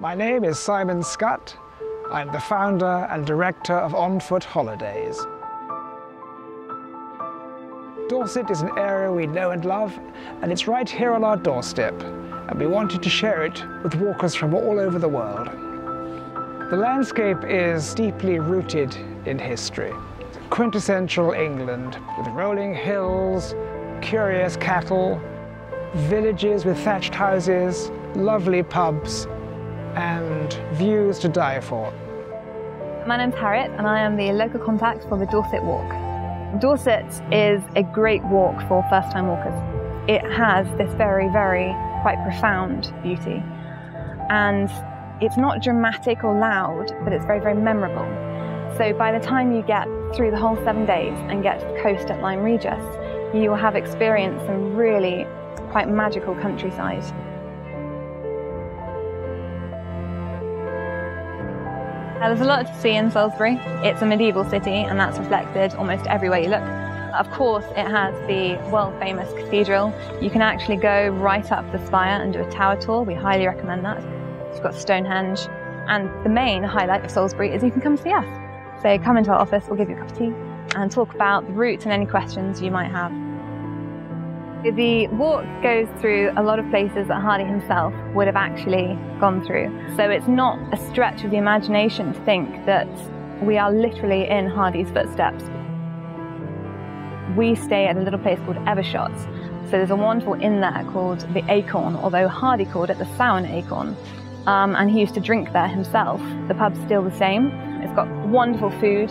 My name is Simon Scott. I'm the founder and director of On Foot Holidays. Dorset is an area we know and love, and it's right here on our doorstep, and we wanted to share it with walkers from all over the world. The landscape is deeply rooted in history. Quintessential England, with rolling hills, curious cattle, villages with thatched houses, lovely pubs, and views to die for. My name's Harriet and I am the local contact for the Dorset Walk. Dorset is a great walk for first-time walkers. It has this very, very quite profound beauty. And it's not dramatic or loud, but it's very, very memorable. So by the time you get through the whole seven days and get to the coast at Lyme Regis, you will have experienced some really quite magical countryside. There's a lot to see in Salisbury. It's a medieval city and that's reflected almost everywhere you look. Of course, it has the world famous cathedral. You can actually go right up the spire and do a tower tour. We highly recommend that. You've got Stonehenge. And the main highlight of Salisbury is you can come see us. So come into our office, we'll give you a cup of tea and talk about the route and any questions you might have. The walk goes through a lot of places that Hardy himself would have actually gone through. So it's not a stretch of the imagination to think that we are literally in Hardy's footsteps. We stay at a little place called Evershot. So there's a wonderful inn there called the Acorn, although Hardy called it the Sow and Acorn. Um, and he used to drink there himself. The pub's still the same. It's got wonderful food.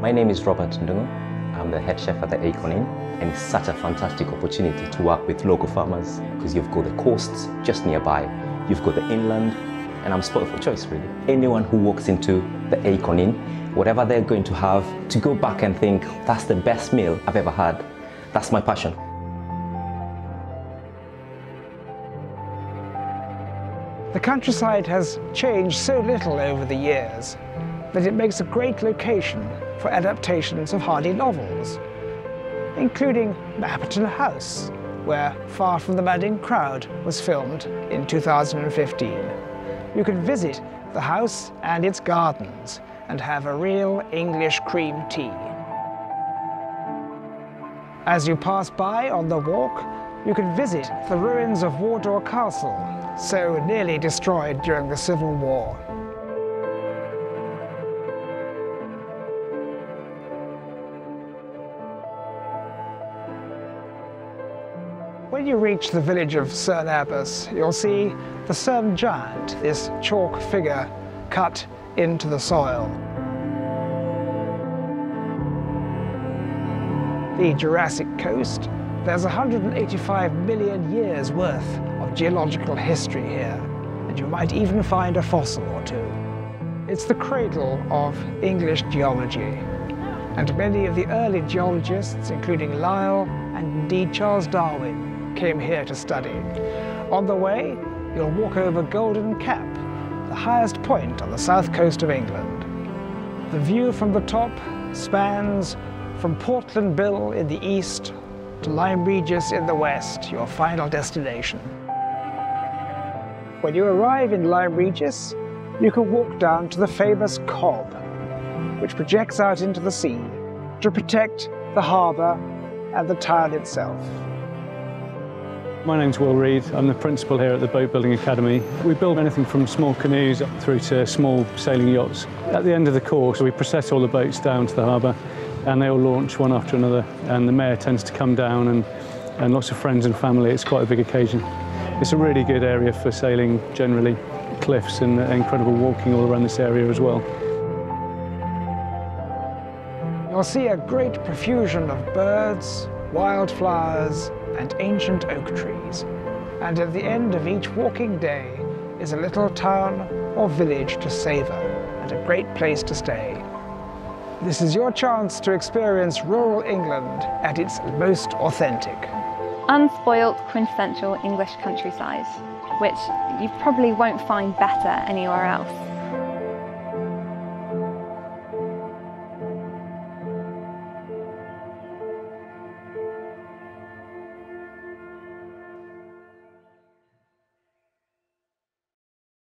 My name is Robert Ndungu. I'm the head chef at the Acorn Inn, and it's such a fantastic opportunity to work with local farmers because you've got the coasts just nearby, you've got the inland, and I'm spoiled for choice really. Anyone who walks into the Acorn Inn, whatever they're going to have, to go back and think, that's the best meal I've ever had. That's my passion. The countryside has changed so little over the years that it makes a great location for adaptations of Hardy novels, including Mapperton House, where Far From the Madding Crowd was filmed in 2015. You can visit the house and its gardens and have a real English cream tea. As you pass by on the walk, you can visit the ruins of Wardour Castle, so nearly destroyed during the Civil War. When you reach the village of Cerne Abbas, you'll see the Cerne Giant, this chalk figure cut into the soil. The Jurassic Coast, there's 185 million years worth of geological history here, and you might even find a fossil or two. It's the cradle of English geology, and many of the early geologists, including Lyell and indeed Charles Darwin, came here to study. On the way, you'll walk over Golden Cap, the highest point on the south coast of England. The view from the top spans from Portland Bill in the east to Lyme Regis in the west, your final destination. When you arrive in Lyme Regis, you can walk down to the famous Cob, which projects out into the sea to protect the harbour and the town itself. My name's Will Reed. I'm the principal here at the Boat Building Academy. We build anything from small canoes up through to small sailing yachts. At the end of the course, we process all the boats down to the harbour and they all launch one after another. And the mayor tends to come down and, and lots of friends and family. It's quite a big occasion. It's a really good area for sailing generally, cliffs and uh, incredible walking all around this area as well. You'll see a great profusion of birds, wildflowers, and ancient oak trees. And at the end of each walking day is a little town or village to savour and a great place to stay. This is your chance to experience rural England at its most authentic. Unspoilt, quintessential English countryside, which you probably won't find better anywhere else.